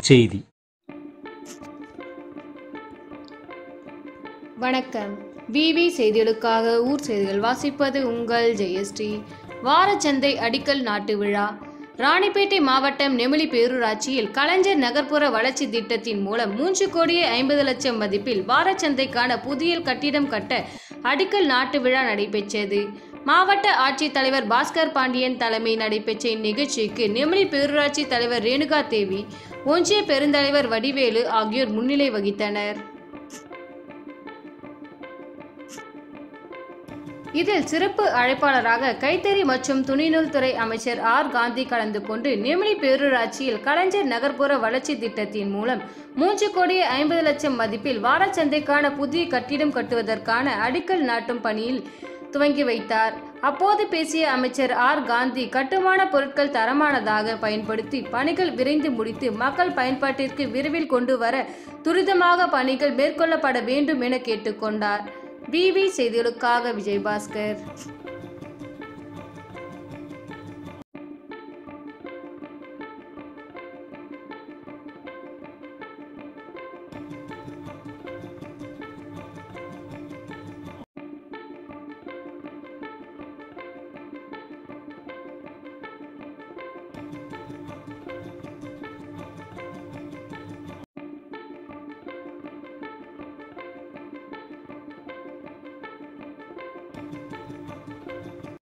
செய்தி வணக்கம். விவி செய்திகளுக்காக ஊர் செய்திகள் வாசிப்பது உங்கள் ஜெயஸ்ரீ. வாரச்சந்தை அடிக்கல் நாட்டு விழா. ராணிப்பேட்டை மாவட்டம் நெமிலி பேரூராட்சியில் கலைஞர் நகர்ப்புற வளர்ச்சி திட்டத்தின் மூலம் மூன்று கோடியே ஐம்பது லட்சம் மதிப்பில் வாரச்சந்தைக்கான புதிய கட்டிடம் கட்ட அடிக்கல் நாட்டு விழா நடைபெற்றது. மாவட்ட ஆட்சித்தலைவர் பாஸ்கர் பாண்டியன் தலைமை நடைபெற்ற இந்நிகழ்ச்சிக்கு நெமிலி பேரூராட்சி தலைவர் ரேணுகா தேவி ஒன்றிய பெருந்தலைவர் வடிவேலு ஆகியோர் முன்னிலை வகித்தனர். இதில் சிறப்பு அழைப்பாளராக கைத்தறி மற்றும் துணிநூல் துறை அமைச்சர் ஆர். காந்தி கலந்து கொண்டு நெமிலி பேரூராட்சியில் கலைஞர் நகர்ப்புற வளர்ச்சி திட்டத்தின் மூலம் மூன்று கோடி ஐம்பது லட்சம் மதிப்பில் வாரச்சந்தைக்கான புதிய கட்டிடம் கட்டுவதற்கான அடிக்கல் நாட்டும் பணியில் துவங்கி வைத்தார். அப்போது பேசிய அமைச்சர் ஆர். காந்தி கட்டுமான பொருட்கள் தரமானதாக பயன்படுத்தி பணிகள் விரைந்து முடித்து மக்கள் பயன்பாட்டிற்கு விரைவில் கொண்டு வர துரிதமாக பணிகள் மேற்கொள்ளப்பட வேண்டும் என கேட்டுக்கொண்டார். பிவி செய்திகளுக்காக விஜயபாஸ்கர்